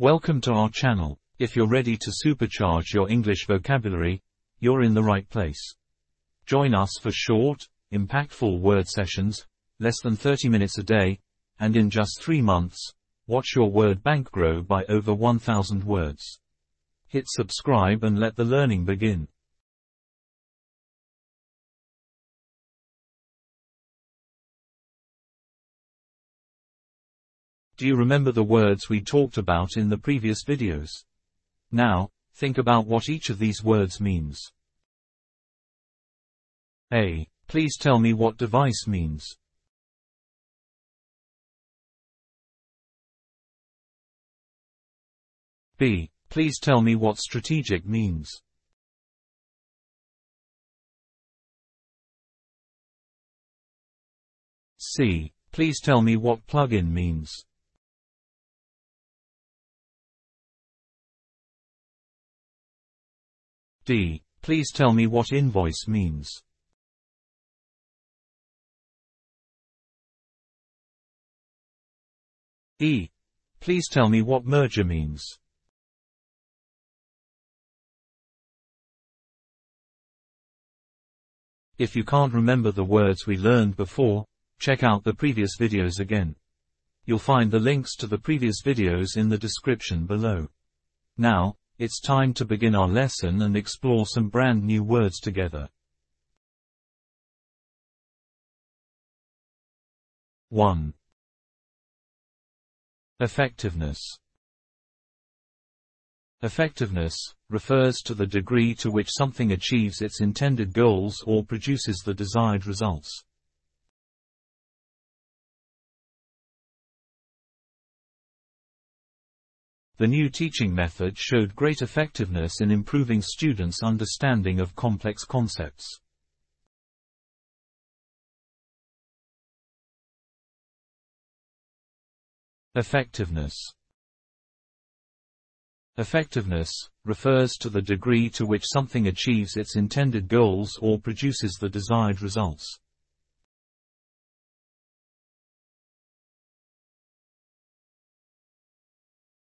Welcome to our channel. If you're ready to supercharge your English vocabulary, you're in the right place. Join us for short, impactful word sessions, less than 30 minutes a day, and in just three months, watch your word bank grow by over 1,000 words. Hit subscribe and let the learning begin. Do you remember the words we talked about in the previous videos? Now, think about what each of these words means. A. Please tell me what device means. B. Please tell me what strategic means. C. Please tell me what plugin means. D. Please tell me what invoice means. E. Please tell me what merger means. If you can't remember the words we learned before, check out the previous videos again. You'll find the links to the previous videos in the description below. Now, it's time to begin our lesson and explore some brand new words together. 1. Effectiveness Effectiveness refers to the degree to which something achieves its intended goals or produces the desired results. The new teaching method showed great effectiveness in improving students' understanding of complex concepts. Effectiveness Effectiveness refers to the degree to which something achieves its intended goals or produces the desired results.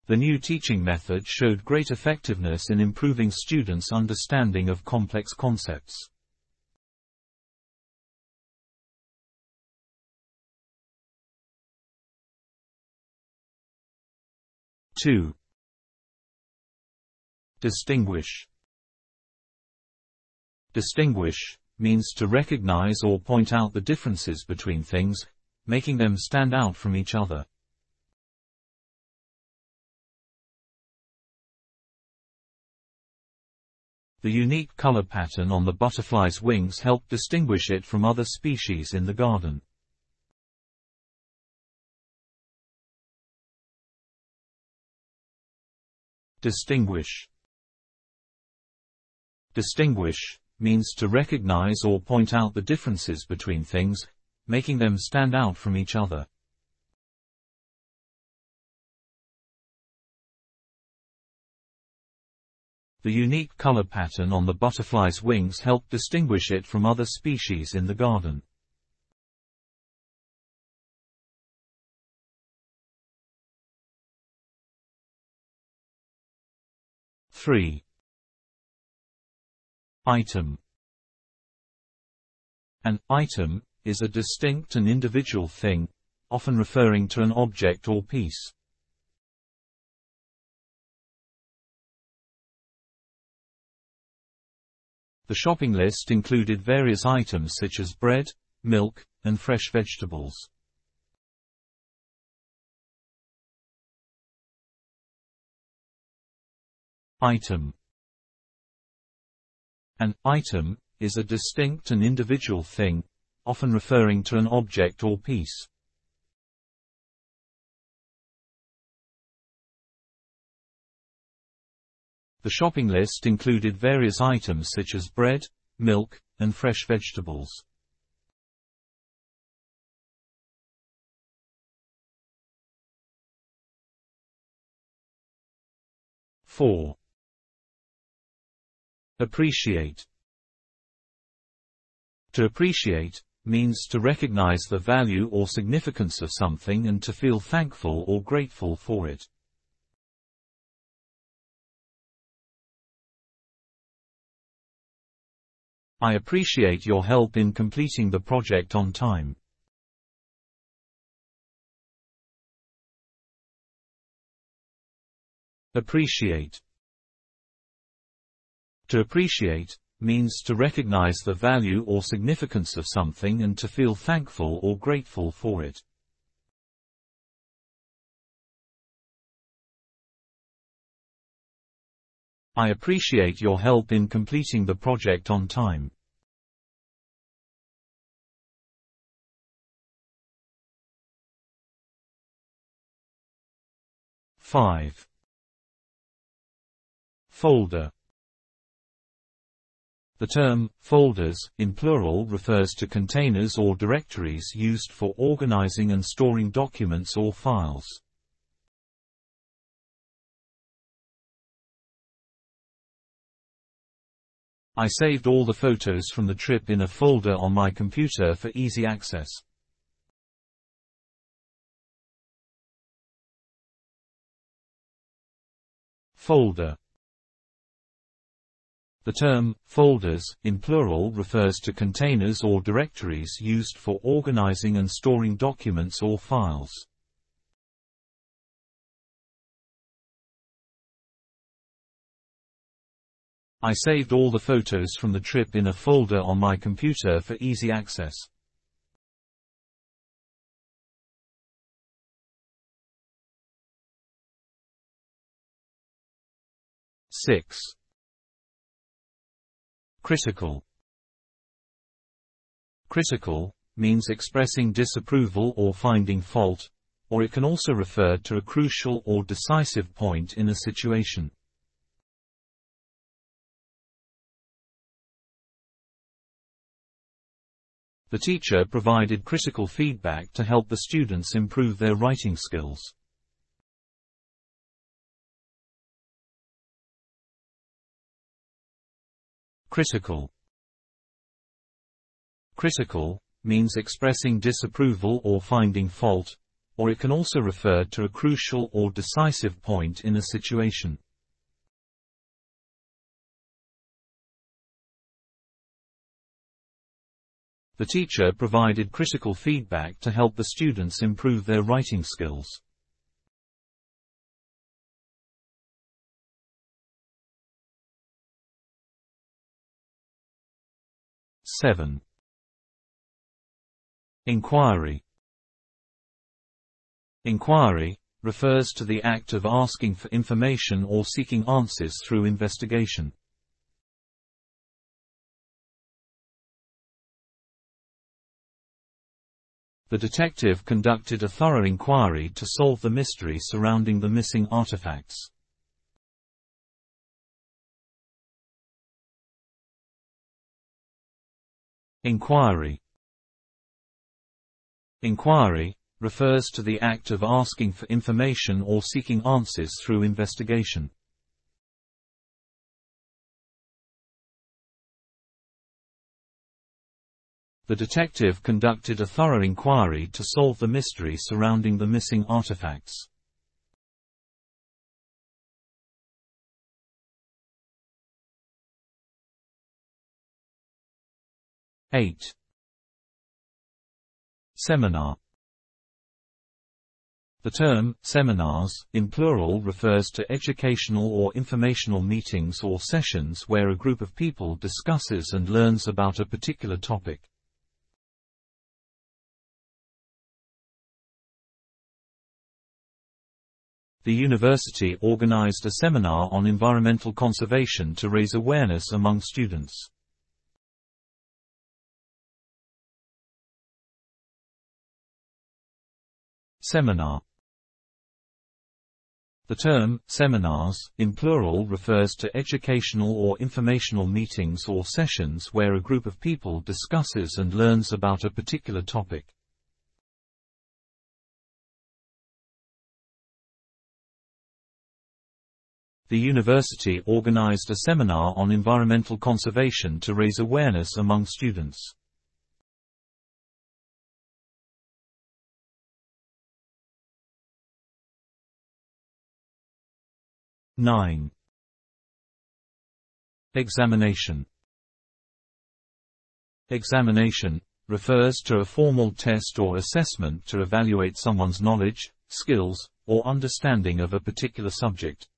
The new teaching method showed great effectiveness in improving students' understanding of complex concepts. Two. Distinguish. Distinguish means to recognize or point out the differences between things, making them stand out from each other. The unique color pattern on the butterfly's wings helped distinguish it from other species in the garden. Distinguish Distinguish means to recognize or point out the differences between things, making them stand out from each other. The unique color pattern on the butterfly's wings helped distinguish it from other species in the garden. Three. Item An item is a distinct and individual thing, often referring to an object or piece. The shopping list included various items such as bread, milk, and fresh vegetables. Item An item is a distinct and individual thing, often referring to an object or piece. The shopping list included various items such as bread, milk, and fresh vegetables. Four. Appreciate To appreciate means to recognize the value or significance of something and to feel thankful or grateful for it. I appreciate your help in completing the project on time. Appreciate To appreciate means to recognize the value or significance of something and to feel thankful or grateful for it. I appreciate your help in completing the project on time. Five. Folder The term, folders, in plural refers to containers or directories used for organizing and storing documents or files. I saved all the photos from the trip in a folder on my computer for easy access. Folder The term, folders, in plural refers to containers or directories used for organizing and storing documents or files. I saved all the photos from the trip in a folder on my computer for easy access. Six. Critical Critical means expressing disapproval or finding fault, or it can also refer to a crucial or decisive point in a situation. The teacher provided critical feedback to help the students improve their writing skills. Critical Critical means expressing disapproval or finding fault, or it can also refer to a crucial or decisive point in a situation. The teacher provided critical feedback to help the students improve their writing skills. Seven. Inquiry Inquiry refers to the act of asking for information or seeking answers through investigation. The detective conducted a thorough inquiry to solve the mystery surrounding the missing artifacts. Inquiry Inquiry refers to the act of asking for information or seeking answers through investigation. The detective conducted a thorough inquiry to solve the mystery surrounding the missing artifacts. Eight. Seminar The term, seminars, in plural refers to educational or informational meetings or sessions where a group of people discusses and learns about a particular topic. The university organized a seminar on environmental conservation to raise awareness among students. Seminar The term, seminars, in plural refers to educational or informational meetings or sessions where a group of people discusses and learns about a particular topic. The university organized a seminar on environmental conservation to raise awareness among students. Nine. Examination Examination refers to a formal test or assessment to evaluate someone's knowledge, skills, or understanding of a particular subject.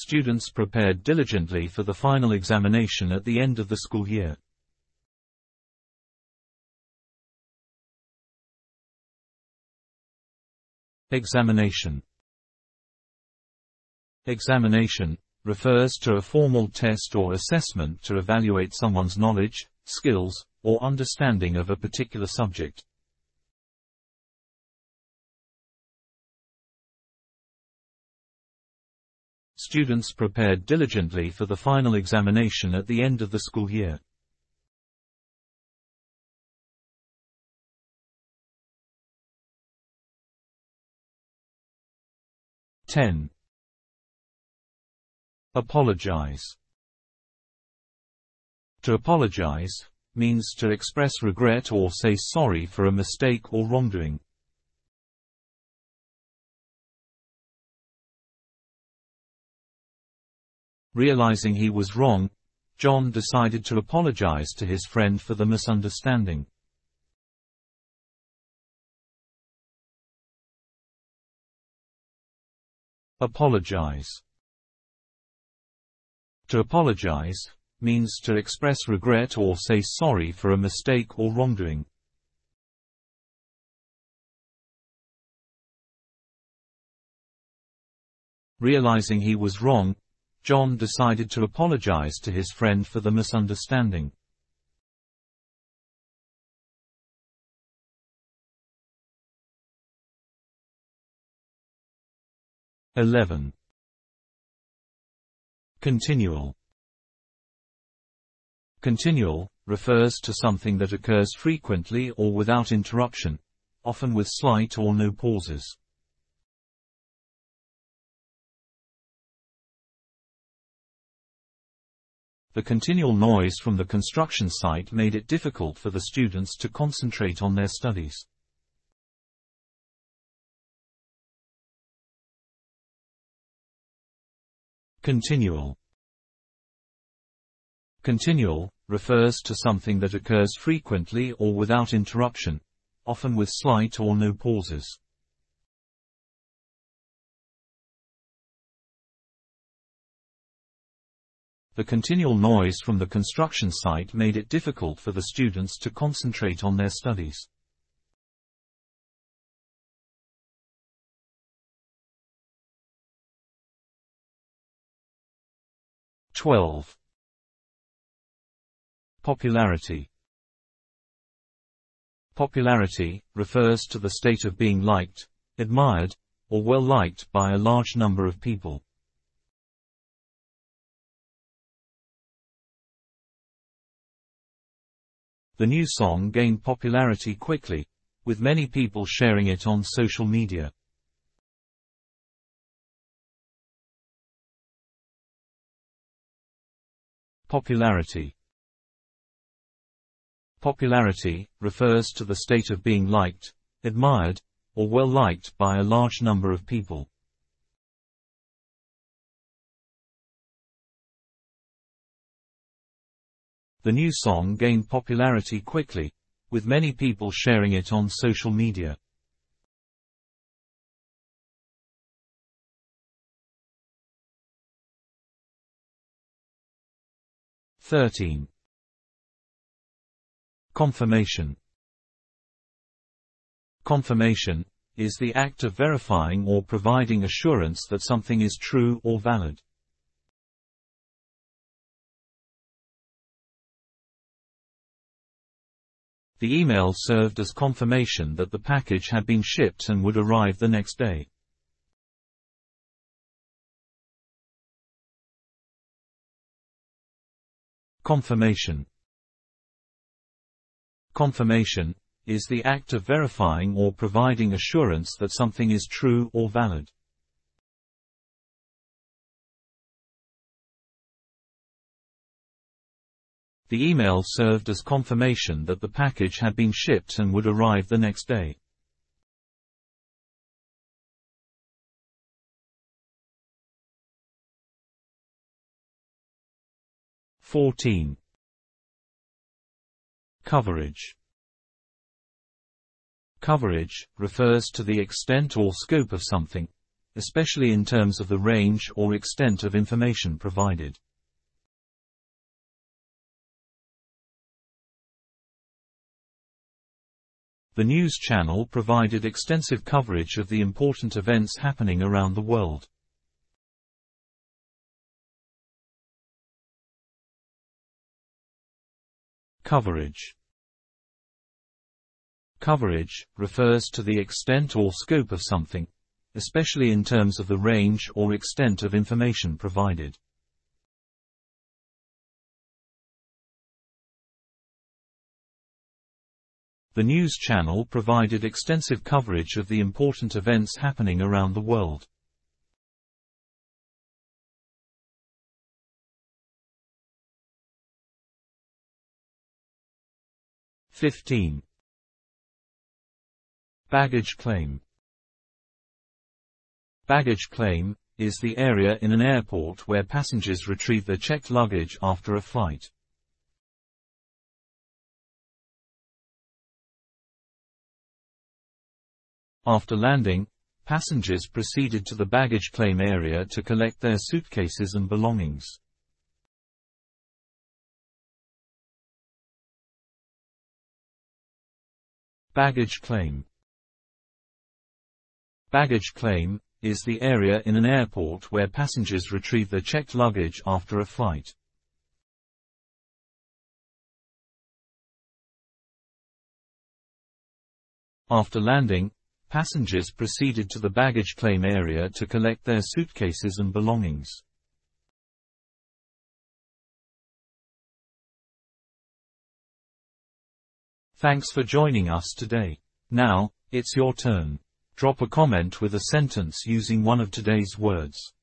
Students prepared diligently for the final examination at the end of the school year. Examination Examination refers to a formal test or assessment to evaluate someone's knowledge, skills, or understanding of a particular subject. Students prepared diligently for the final examination at the end of the school year. Ten. Apologize. To apologize means to express regret or say sorry for a mistake or wrongdoing. Realizing he was wrong, John decided to apologize to his friend for the misunderstanding. Apologize. To apologize means to express regret or say sorry for a mistake or wrongdoing. Realizing he was wrong, John decided to apologize to his friend for the misunderstanding. Eleven. Continual. Continual refers to something that occurs frequently or without interruption, often with slight or no pauses. The continual noise from the construction site made it difficult for the students to concentrate on their studies. Continual Continual refers to something that occurs frequently or without interruption, often with slight or no pauses. The continual noise from the construction site made it difficult for the students to concentrate on their studies. Twelve. Popularity Popularity refers to the state of being liked, admired, or well liked by a large number of people. The new song gained popularity quickly, with many people sharing it on social media. Popularity Popularity refers to the state of being liked, admired, or well liked by a large number of people. The new song gained popularity quickly, with many people sharing it on social media. Thirteen. Confirmation Confirmation is the act of verifying or providing assurance that something is true or valid. The email served as confirmation that the package had been shipped and would arrive the next day. Confirmation Confirmation is the act of verifying or providing assurance that something is true or valid. The email served as confirmation that the package had been shipped and would arrive the next day. Fourteen Coverage Coverage, refers to the extent or scope of something, especially in terms of the range or extent of information provided. The news channel provided extensive coverage of the important events happening around the world. Coverage Coverage refers to the extent or scope of something, especially in terms of the range or extent of information provided. The news channel provided extensive coverage of the important events happening around the world. Fifteen. Baggage claim Baggage claim is the area in an airport where passengers retrieve their checked luggage after a flight. After landing, passengers proceeded to the baggage claim area to collect their suitcases and belongings. Baggage claim Baggage claim is the area in an airport where passengers retrieve their checked luggage after a flight. After landing, Passengers proceeded to the baggage claim area to collect their suitcases and belongings. Thanks for joining us today. Now, it's your turn. Drop a comment with a sentence using one of today's words.